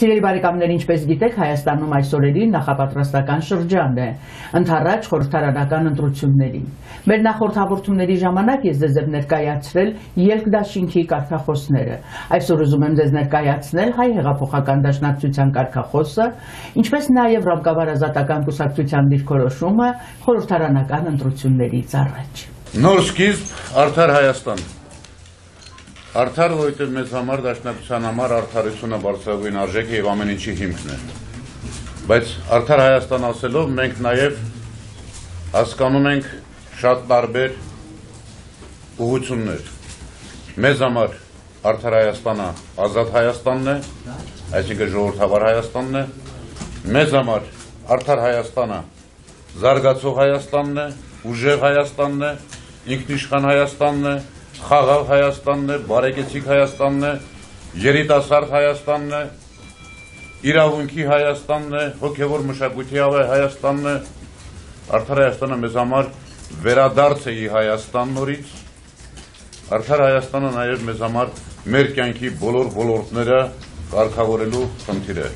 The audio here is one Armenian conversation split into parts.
Սիրելի բարեկամներ, ինչպես գիտեք, Հայաստանում այս օրերին նախապատրաստական շրջան է, ընթառաջ խորհրդարանական ընտրություններին։ Մեր նախորդ հաղորդումների ժամանակ ես ձեզ եմ ներկայացրել Ելքդաշինքի կարգախոսները։ Այսօր ուզում եմ ձեզ ներկայացնել հայ հեղափոխական դաշնակցության կարգախոսը, ինչպես նաև ռամկավար ազատական կուսակցության դիրքորոշումը խորհրդարանական ընտրություններից առաջ։ Նոր սկիզբ արդար Հայաստան Արդար, որովհետև մեզ համար դաշնակցության համար արդարությունը բարձրագույն արժեք եւ ամեն ինչի հիմքն է։ Բայց արդար Հայաստան ասելով մենք նաև հասկանում ենք շատ տարբեր ուղություններ։ Մեզ համար արդար Հայաստանը ազատ Հայաստանն է, այսինքն ժողովրդավար Հայաստանն է։ Մեզ համար արդար Հայաստանը զարգացող Հայաստանն է, ուժեղ Հայաստանն է, ինքնիշխան Հայաստանն է, խաղաղ Հայաստանն է, բարեկեցիկ Հայաստանն է, երիտասարդ Հայաստանն է, իրավունքի Հայաստանն է, հոգևոր մշակույթի Հայաստանն է, արդար Հայաստանը մեզ համար վերադարձ է Հայաստան նորից, արդար Հայաստանը նաև մեզ համար մեր կյանքի բոլոր ոլորտները կարգավորելու խնդիր է։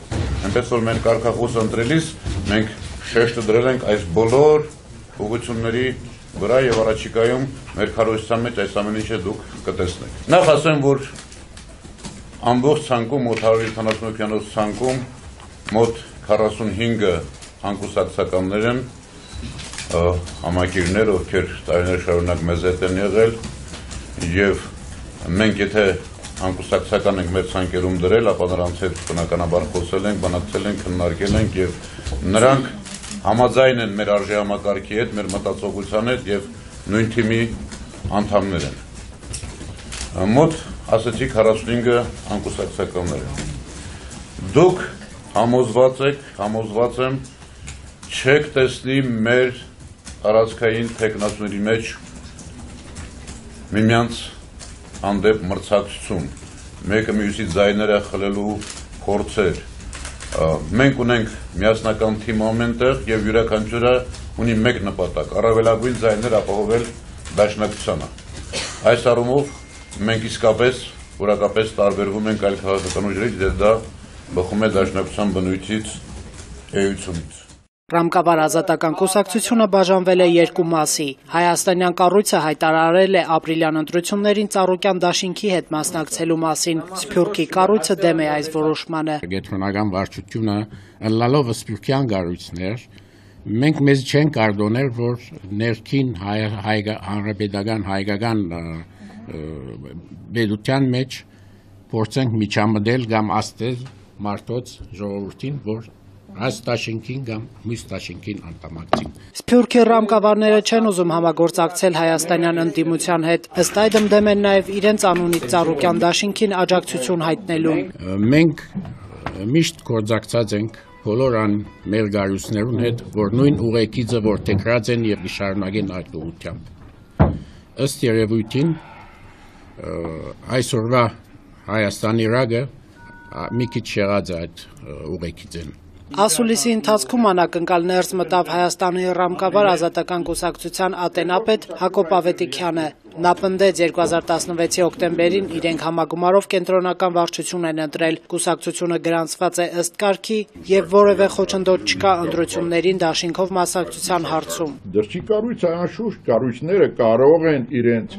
Այնպես որ մենք կարգախոս ընտրելիս մենք շեշտը դրել ենք այս բոլոր ուղղությունների վրա եւ առաջիկայում մեր քարոզության մեջ այս ամեն ինչը դուք կտեսնեք։ Նախ ասեմ, որ ամբողջ ցանկում մոտ 178-ից ցանկում մոտ 45-ը հանկուսակցականներ են համակիրներ, ովքեր տարիներ շարունակ մեզ հետ են եղել եւ մենք եթե հանկուսակցական ենք մեր ցանկերում դրել, ապա նրանց հետ բնականաբար խոսել ենք, բանակցել ենք, քննարկել ենք եւ նրանք համաձայն են մեր արժե համակարգի հետ, մեր մտածողության հետ եւ նույն թիմի անդամներ են։ Մոտ ասացի 45-ը անկուսակցականներ են։ Դուք համոզված եք, համոզված եմ, չեք տեսնի մեր տարածքային տեխնացուների մեջ միմյանց հանդեպ մրցակցություն, մեկը մյուսի ձայները խլելու փորձեր, մենք ունենք միասնական թիմ ամենտեղ եւ յուրաքանչյուրը ունի մեկ նպատակ՝ առավելագույն ձայներ ապահովել դաշնակցությանը։ Այս առումով մենք իսկապես որակապես տարբերվում ենք այլ քաղաքական ուժերից, դեռ դա բխում է դաշնակցության բնույթից, էությունից։ Ռամկավար ազատական կուսակցությունը բաժանվել է երկու մասի։ Հայաստանյան կառույցը հայտարարել է ապրիլյան ընտրություններին Ծառուկյան դաշինքի հետ մասնակցելու մասին։ Սփյուռքի կառույցը դեմ է այս որոշմանը։ Գետրոնական վարչությունը լալով Սփյուռքյան կառույցներ մենք մեզ չեն կարդոնել, որ ներքին հանրապետական հայկական բեդության մեջ փորձենք միջամտել կամ աստել մարդոց ժողովրդին, որ այս տաշինքին կամ մյուս տաշինքին անդամակցին։ Սփյուռքի ռամկավարները չեն ուզում համագործակցել հայաստանյան ընդդիմության հետ։ Ըստ այդմ դեմ են նաև իրենց անունից Ծառուկյան դաշինքին աջակցություն հայտնելու։ Մենք միշտ գործակցած ենք բոլոր ան մեր գարուսներուն հետ, որ նույն ուղեկիցը որ տեքրած են եւ իշարունակեն այդ ուղությամբ։ Ըստ երևույթին այսօրվա Հայաստանի ռագը մի քիչ եղած այդ ուղեկիցեն Ասուլիսի ընթացքում անակնկալ ներս մտավ Հայաստանի ռամկավար ազատական կուսակցության ատենապետ Հակոբ Ավետիքյանը։ Նա պնդեց 2016-ի հոկտեմբերին իրենք համագումարով կենտրոնական վարչություն են ընտրել։ Կուսակցությունը գրանցված է ըստ կարգի եւ որևէ խոչընդոտ չկա ընտրություններին դաշինքով մասնակցության հարցում։ Դրճի կառույցը անշուշտ կառույցները կարող են իրենց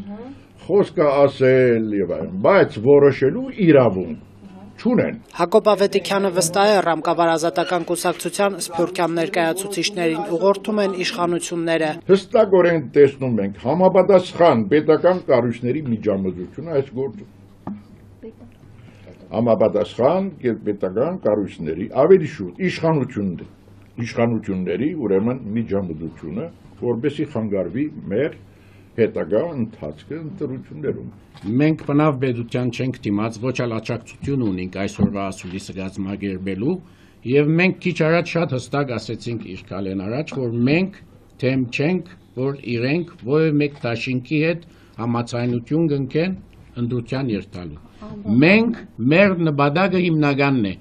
խոսքը ասել եւ այլն, բայց որոշելու իրավունք չունեն։ Հակոբ Ավետիքյանը վստահ է ռամկավար ազատական կուսակցության սփյուռքյան ներկայացուցիչներին ուղղորդում են իշխանությունները։ Հստակորեն տեսնում ենք համապատասխան պետական կառույցների միջամտությունը այս գործում։ Համապատասխան պետական կառույցների ավելի շուտ իշխանությունների իշխանությունների ուրեմն միջամտությունը, որբեսի խանգարվի մեր հետագա ընթացքը ընտրություններում։ Մենք բնավ բեդության չենք դիմաց, ոչ էլ աջակցություն ունենք այսօրվա ասուլիսը գազմագերբելու, եւ մենք քիչ առաջ շատ հստակ ասեցինք իր կալեն առաջ, որ մենք թեմ չենք, որ իրենք որևէ մեկ դաշինքի հետ համացայնություն կնքեն ընդրության երթալու։ Մենք մեր նպատակը հիմնականն է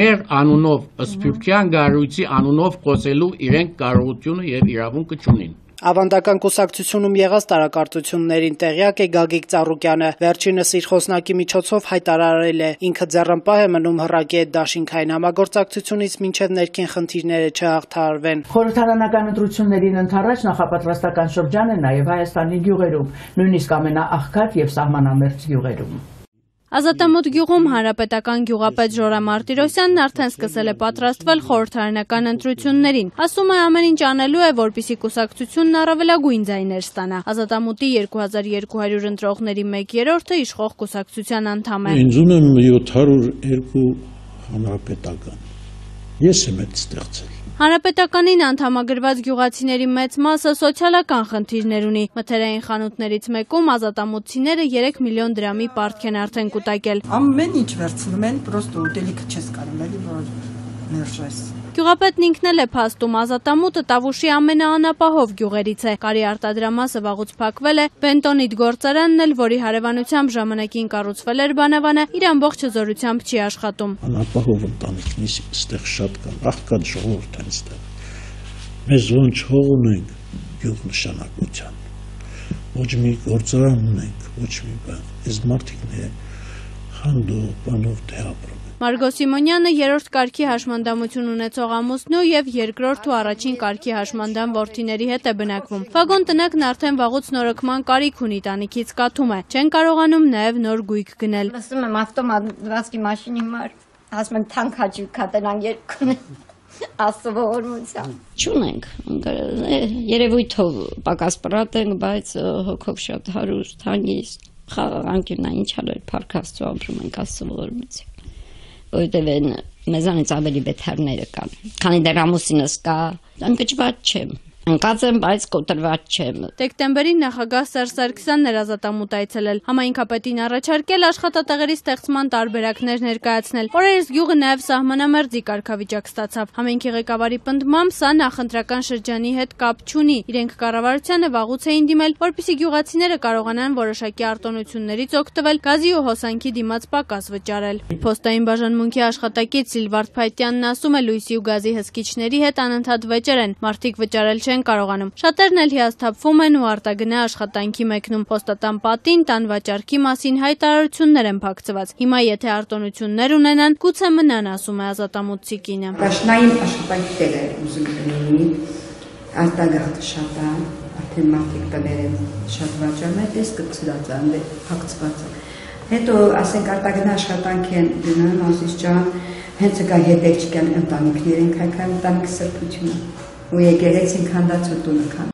մեր անունով, Սփյուռքյան գարույցի անունով խոսելու իրենք կարողությունը եւ իրավունքը չունին։ Ավանդական կուսակցությունում եղած տարակարծություններին տեղյակ է Գագիկ Ծառուկյանը։ Վերջինս իր խոսնակի միջոցով հայտարարել է. ինքը ձեռնպահ է մնում հռակի հետ դաշինքային համագործակցությունից մինչև ներքին խնդիրները չհաղթահարվեն։ Խորհրդարանական ընտրություններին ընթരാճ նախապատրաստական շրջան է նաև Հայաստանի գյուղերում, նույնիսկ ամենաաղքատ եւ սահմանամերձ գյուղերում։ Ազատամոտ գյուղում հանրապետական գյուղապետ Ժորա Մարտիրոսյանն արդեն սկսել է պատրաստվել խորհրդարանական ընտրություններին։ Ասում է ամեն ինչ անելու է, որպիսի կուսակցությունն առավելագույն ձայներ ստանա։ Ազատամուտի 2200 ընտրողների 1/3-ը իշխող կուսակցության անդամ է։ Ինձ ունեմ 702 հանրապետական։ Ես եմ այդ ստեղծել։ Հանրապետականին անդամագրված գյուղացիների մեծ մասը սոցիալական խնդիրներ ունի։ Մթերային խանութներից մեկում ազատամուտցիները 3 միլիոն դրամի պարտք են արդեն կուտակել։ Ամեն ինչ վերցնում են, պրոստը ուտելիքը չես կարող էլի որ մերժես։ Գյուղապետն ինքն էլ է փաստում. Ազատամուտը Տավուշի ամենաանապահով գյուղերից է։ Կարի արտադրամասը վաղուց փակվել է, Բենտոնիտ գործարանն էլ, որի հարևանությամբ ժամանակին կառուցվել էր բանավանը, իր ամբողջ հզորությամբ չի աշխատում։ Անապահով ընտանիքն այստեղ շատ կան, աղքատ ժողովուրդ են այստեղ։ Մեզ ոնց հող ունենք գյուղ նշանակության։ Ոչ մի գործարան ունենք, ոչ մի բան։ Այս մարդիկն է խանդով, բանով դե ապրում Մարգո Սիմոնյանը երրորդ կարգի հաշմանդամություն ունեցող ամուսնու եւ երկրորդ ու առաջին կարգի հաշմանդամ որդիների հետ է բնակվում։ Վագոն տնակն արդեն վաղուց նորոգման կարիք ունի, տանիքից կաթում է։ Չեն կարողանում նաեւ նոր գույք գնել։ Լսում եմ ավտոմատվացքի մաշինի մար, ասում եմ թանկ հաճույք կատենան երկուն աստվո օրմությամբ։ Չունենք, երևույթով պակաս պրատ ենք, բայց հոգով շատ հարուստ, հանգիստ, խաղաղ անկյունային չալեր, պարքաստու ապրում ենք աստվո օրմությամբ որովհետև մեզանից ավելի բեթերները կան։ Քանի դեռ ամուսինս կա, ընկճված չեմ։ Ընկած եմ, բայց կոտրված չեմ։ Դեկտեմբերին նախագահ Սերժ Սարգսյանն էր ազատամուտ այցելել։ Համայնքապետին առաջարկել աշխատատեղերի ստեղծման տարբերակներ ներկայացնել։ Օրերս գյուղը նաև սահմանամերձի կարգավիճակ ստացավ։ Համայնքի ղեկավարի պնդմամբ սա նախընտրական շրջանի հետ կապ չունի։ Իրենք կառավարությանը վաղուց էին դիմել, որպիսի գյուղացիները կարողանան որոշակի արտոնություններից օգտվել գազի ու հոսանքի դիմաց պակաս վճարել։ Փոստային բաժանմունքի աշխատակից Սիլվարդ Փայտյանն ասում է լույսի ու գազի հսկիչների հետ անընդհատ վեճեր են։ Մարդիկ վճարել չեն կարողանում։ Շատերն էլ հիասթափվում են ու արտագնա աշխատանքի մեկնում։ Պոստատան պատին տան վաճառքի մասին հայտարարություններ են փակցված։ Հիմա եթե արտոնություններ ունենան, գուցե մնան, ասում է Ազատամուտցի կինը։ Դաշնային աշխատանքի տեղ է ուզում լինի, արտագաղթը շատ է, արդեն մարդիկ տներ են շատ վաճառում, այդ էս կծրած է, փակցված է։ Հետո ասենք արտագնա աշխատանք են դնում, ասից ջան, հենց կա հետեք չկան ընտանիքներ են քայքան ընտանիք սրբությունը ու եկեղեցին քանդած ու տունը քան